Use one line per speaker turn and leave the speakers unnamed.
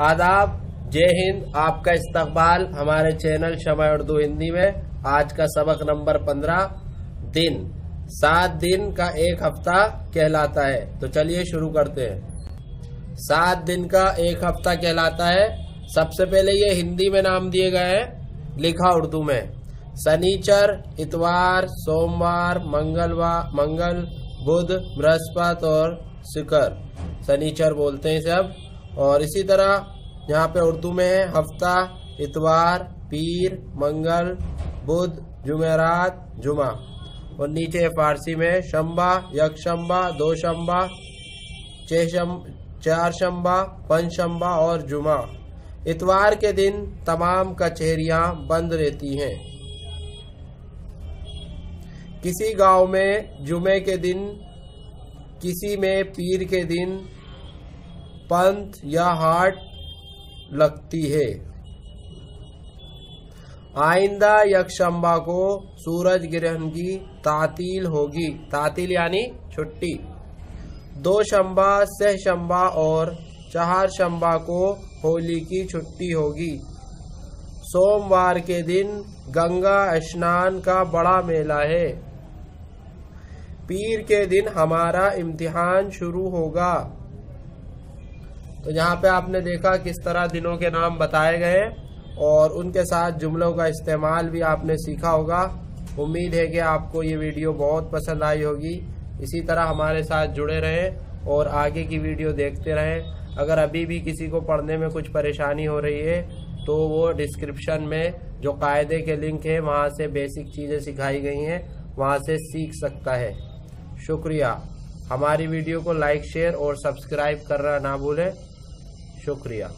आदाब, जय हिंद, आपका इस्तकबाल हमारे चैनल शमा उर्दू हिंदी में। आज का सबक नंबर पंद्रह, दिन। सात दिन का एक हफ़्ता कहलाता है। तो चलिए शुरू करते हैं। सात दिन का एक हफ़्ता कहलाता है। सबसे पहले ये हिंदी में नाम दिए गए हैं, लिखा उर्दू में। शनिचर, इतवार, सोमवार, मंगलवार, मंगल, बुध, बृहस्पति और शुक्र। शनिचर बोलते हैं सब और इसी तरह यहाँ पे उर्दू में है, हफ़्ता, इतवार, पीर, मंगल, बुध, जुमेरात, जुमा। और नीचे फारसी में, शंबा यकशंबा दो शंबा, चार शंबा, पंच शंबा और जुमा। इतवार के दिन तमाम कचहरियाँ बंद रहती हैं। किसी गाँव में जुमे के दिन, किसी में पीर के दिन पंथ या हाट लगती है। आइंदा यक्षम्बा को सूरज ग्रहण की तातील होगी। तातील यानी छुट्टी। दो शंबा, सह शंबा और चार शंबा को होली की छुट्टी होगी। सोमवार के दिन गंगा स्नान का बड़ा मेला है। पीर के दिन हमारा इम्तिहान शुरू होगा। तो यहाँ पे आपने देखा किस तरह दिनों के नाम बताए गए और उनके साथ जुमलों का इस्तेमाल भी आपने सीखा होगा। उम्मीद है कि आपको ये वीडियो बहुत पसंद आई होगी। इसी तरह हमारे साथ जुड़े रहें और आगे की वीडियो देखते रहें। अगर अभी भी किसी को पढ़ने में कुछ परेशानी हो रही है तो वो डिस्क्रिप्शन में जो कायदे के लिंक है, वहाँ से बेसिक चीज़ें सिखाई गई हैं, वहाँ से सीख सकता है। शुक्रिया। हमारी वीडियो को लाइक, शेयर और सब्सक्राइब करना ना भूलें। शुक्रिया।